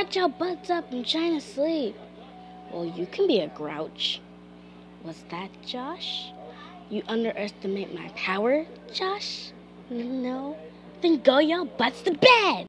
Shut your butts up. and try trying to sleep. Well, you can be a grouch. Was that Josh? You underestimate my power, Josh? No? Then go your butts to bed!